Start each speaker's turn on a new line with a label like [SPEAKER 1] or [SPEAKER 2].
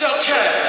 [SPEAKER 1] It's okay.